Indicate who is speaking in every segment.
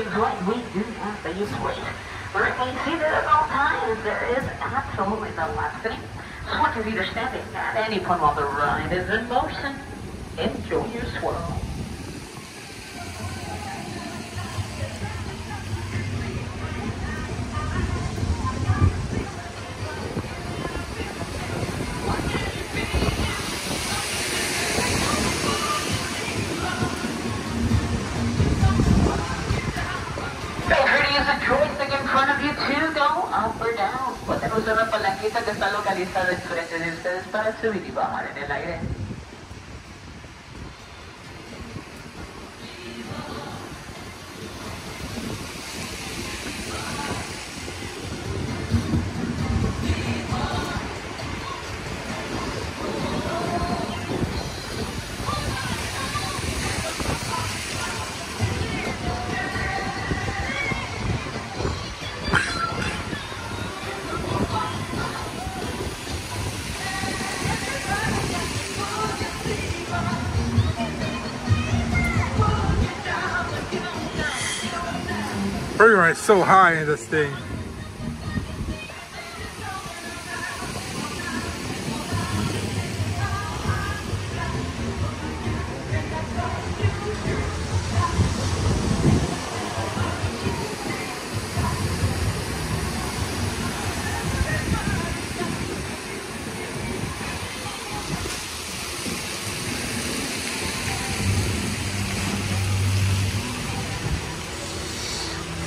Speaker 1: taking flight, we do have the use weight. see that at all times. There is absolutely no lasting. Switch is either standing at any point while the ride is in motion. Enjoy your swirl. Usar la palanquita que está localizada enfrente de ustedes para subir y bajar en el aire.
Speaker 2: Everyone's so high in this thing.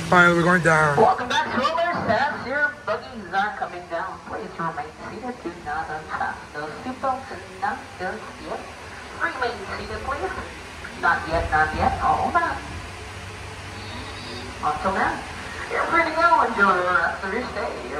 Speaker 2: Finally, we're going down.
Speaker 1: Welcome back, swimmers. As your buggies are coming down, please remain seated. Do not untie those seatbelts not just yet. Remain seated, please. Not yet, not yet. Hold on. Until now, you're free to. Enjoy the rest of your stay.